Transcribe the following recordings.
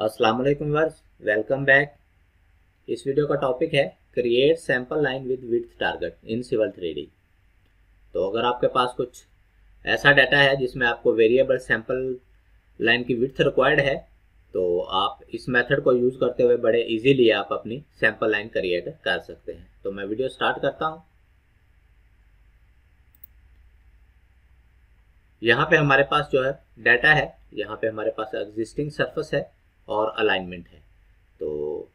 वालेकुम वर्स welcome back. इस वीडियो का टॉपिक है, create sample line with with target in civil three तो अगर आपके पास कुछ ऐसा डाटा है जिसमें आपको वेरिएबल सैंपल लाइन की विथ रिक्वायर्ड है तो आप इस मेथड को यूज़ करते हुए बड़े इजीली आप अपनी सैंपल लाइन क्रिएट कर सकते हैं। तो मैं वीडियो स्टार्ट करता हूँ। यहाँ पे हमारे पास जो है डाटा है, यहाँ पे हमारे पास एग्जिस्टिंग सर्फस है। और अलाइनमेंट है। तो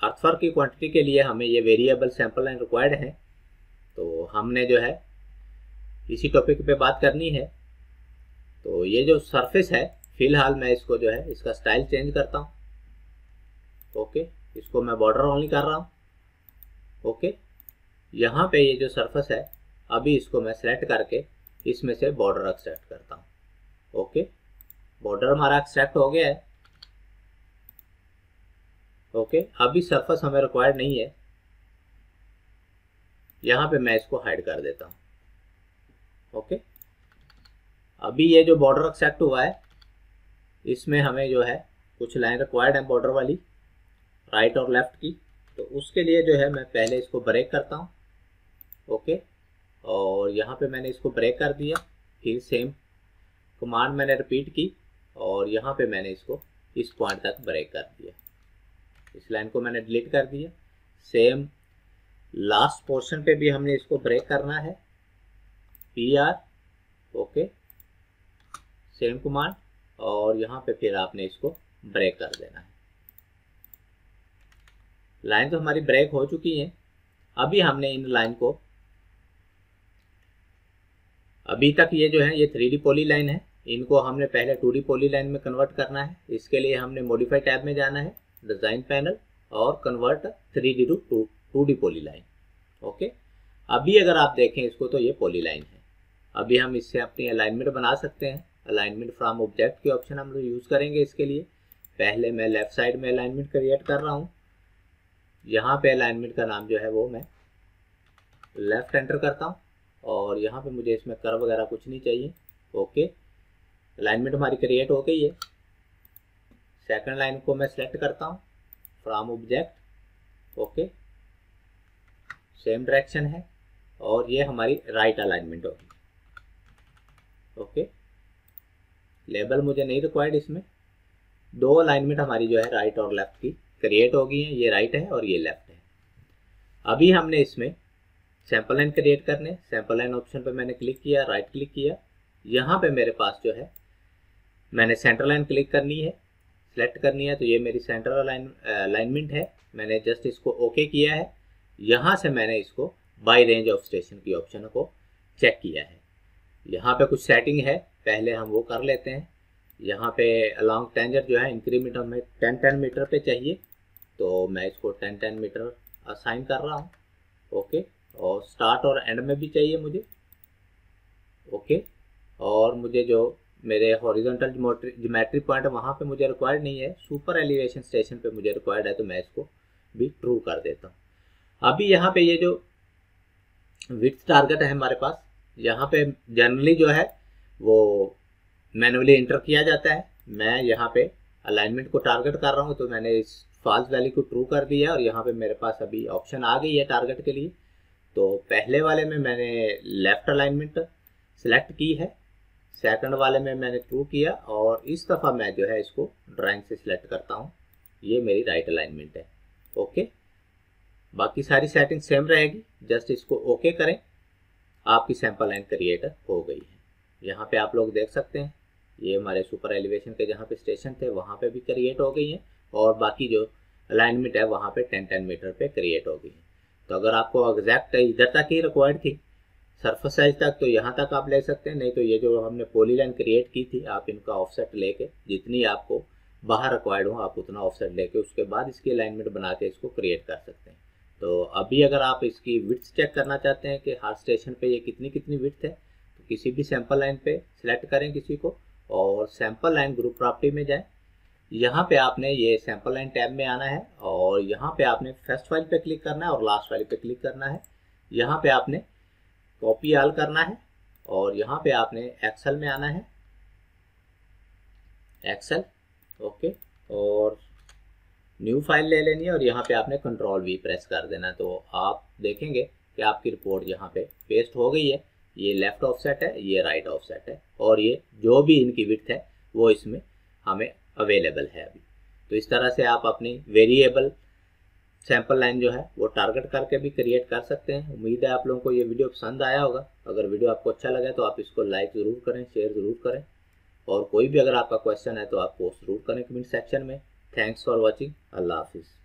अर्थफर की क्वांटिटी के लिए हमें ये वेरिएबल सैंपल लाइन रिक्वायर्ड है। तो हमने जो है, इसी टॉपिक पे बात करनी है। तो ये जो सरफेस है, फ़िलहाल मैं इसको जो है, इसका स्टाइल चेंज करता हूँ। ओके इसको मैं बॉर्डर ओनली कर रहा हूँ। ओके यहाँ पे ये जो सरफेस है, अभी इसको मैं सेलेक्ट करके इसमें से बॉर्डर एक्सेप्ट करता हूँ। ओके बॉर्डर हमारा एक्सेप्ट हो गया है। ओके अभी सरफेस हमें रिक्वायर्ड नहीं है। यहाँ पे मैं इसको हाइड कर देता हूँ। ओके अभी ये जो बॉर्डर एक्सेप्ट हुआ है, इसमें हमें जो है कुछ लाइन रिक्वायर्ड है बॉर्डर वाली राइट और लेफ़्ट की। तो उसके लिए जो है मैं पहले इसको ब्रेक करता हूँ। ओके और यहाँ पे मैंने इसको ब्रेक कर दिया। फिर सेम कमांड मैंने रिपीट की और यहाँ पे मैंने इसको इस पॉइंट तक ब्रेक कर दिया। इस लाइन को मैंने डिलीट कर दिया। सेम, लास्ट पोर्शन पे भी हमने इसको ब्रेक करना है। P R okay. Same command, और यहाँ पे फिर आपने इसको ब्रेक कर देना है। लाइन तो हमारी ब्रेक हो चुकी है। अभी हमने इन लाइन को, अभी तक ये जो है, ये थ्री डी पोली लाइन है। इनको हमने पहले टू डी पोली लाइन में कन्वर्ट करना है। इसके लिए हमने मॉडिफाई टैब में जाना है। डिज़ाइन पैनल और convert three D to two D poly line okay अभी अगर आप देखें इसको तो ये लाइन है। अभी हम इससे अपनी अलाइनमेंट बना सकते हैं। अलाइनमेंट फ्रॉम ऑब्जेक्ट के ऑप्शन हम लोग यूज़ करेंगे इसके लिए। पहले मैं लेफ़्ट साइड में अलाइनमेंट क्रिएट कर रहा हूँ। यहाँ पे अलाइनमेंट का नाम जो है वो मैं लेफ़्ट एंटर करता हूँ। और यहाँ पे मुझे इसमें कर वगैरह कुछ नहीं चाहिए ओके अलाइनमेंट हमारी क्रिएट हो गई है। सेकंड लाइन को मैं सेलेक्ट करता हूँ from object okay same direction है, और ये हमारी राइट अलाइनमेंट होगी ओके लेबल मुझे नहीं रिक्वायर्ड इसमें, दो अलाइनमेंट हमारी जो है राइट और लेफ़्ट की क्रिएट हो गई है, ये राइट है और ये लेफ़्ट है. अभी हमने इसमें सैंपल लाइन क्रिएट करने सैंपल लाइन ऑप्शन पर मैंने क्लिक किया राइट क्लिक किया, यहाँ पे मेरे पास जो है मैंने सेंटर लाइन क्लिक करनी है सेलेक्ट करनी है तो ये मेरी सेंटर अलाइन अलाइनमेंट है। मैंने जस्ट इसको ओके okay किया है। यहाँ से मैंने इसको बाई रेंज ऑफ़ स्टेशन की ऑप्शन को चेक किया है। यहाँ पे कुछ सेटिंग है, पहले हम वो कर लेते हैं। यहाँ पे अलॉन्ग टेंजर जो है इंक्रीमेंट हमें टेन टेन मीटर पे चाहिए। तो मैं इसको टेन टेन मीटर असाइन कर रहा हूँ। ओके और स्टार्ट और एंड में भी चाहिए मुझे। ओके और मुझे जो मेरे हॉरिजॉन्टल जोमेट्री पॉइंट वहाँ पे मुझे रिक्वायर्ड नहीं है। सुपर एलिवेशन स्टेशन पे मुझे रिक्वायर्ड है तो मैं इसको भी ट्रू कर देता हूँ। अभी यहाँ पे ये जो विथ टारगेट है हमारे पास, यहाँ पे जनरली जो है, वो मैनुअली इंटर किया जाता है। मैं यहाँ पे अलाइनमेंट को टारगेट कर रहा हूँ तो मैंने इस फॉल्स वैल्यू को ट्रू कर दिया और यहाँ पे मेरे पास अभी ऑप्शन आ गई है टारगेट के लिए। तो पहले वाले में मैंने लेफ़्ट अलाइनमेंट सेलेक्ट की है। सेकंड वाले में मैंने ट्रू किया और इस दफ़ा मैं जो है इसको ड्राइंग से सिलेक्ट करता हूँ। ये मेरी राइट अलाइनमेंट है। ओके बाकी सारी सेटिंग सेम रहेगी। जस्ट इसको ओके करें। आपकी सैंपल लाइन क्रिएट हो गई है। यहाँ पे आप लोग देख सकते हैं। ये हमारे सुपर एलिवेशन के जहाँ पे स्टेशन थे, वहाँ पे भी क्रिएट हो गई है। और बाकी जो अलाइनमेंट है, वहाँ पे टेन टेन मीटर पे क्रिएट हो गई है। तो अगर आपको एग्जैक्ट इधर तक ही रिक्वायर्ड थी सरफेस साइज़ तक तो यहाँ तक आप ले सकते हैं। नहीं तो ये जो हमने पोली लाइन क्रिएट की थी, आप इनका ऑफसेट लेके, जितनी आपको बाहर रिक्वायर्ड हो, आप उतना ऑफसेट लेके उसके बाद इसकी अलाइनमेंट बना के इसको क्रिएट कर सकते हैं। तो अभी अगर आप इसकी विथ चेक करना चाहते हैं कि हर स्टेशन पे ये कितनी कितनी विथ है तो किसी भी सैंपल लाइन पे सिलेक्ट करें किसी को और सैंपल लाइन ग्रुप प्रॉपर्टी में जाए। यहाँ पे आपने ये सैंपल लाइन टैब में आना है और यहाँ पे आपने फ़र्स्ट फ़ाइल पे क्लिक करना है और लास्ट फ़ाइल पे क्लिक करना है। यहाँ पे आपने कॉपी आल करना है और यहाँ पे आपने एक्सेल में आना है। एक्सेल ओके और न्यू फ़ाइल ले लेनी है और यहाँ पे आपने कंट्रोल वी प्रेस कर देना। तो आप देखेंगे कि आपकी रिपोर्ट यहाँ पे पेस्ट हो गई है। ये लेफ़्ट ऑफसेट है, ये राइट ऑफसेट है और ये जो भी इनकी विथ है, वो इसमें हमें अवेलेबल है अभी। तो इस तरह से आप अपनी वेरिएबल सैंपल लाइन जो है, वो टारगेट करके भी क्रिएट कर सकते हैं। उम्मीद है आप लोगों को ये वीडियो पसंद आया होगा। अगर वीडियो आपको अच्छा लगे तो आप इसको लाइक ज़रूर करें शेयर ज़रूर करें। और कोई भी अगर आपका क्वेश्चन है तो आप पोस्ट ज़रूर करें कमेंट सेक्शन में। थैंक्स फॉर वॉचिंग अल्लाह हाफिज़।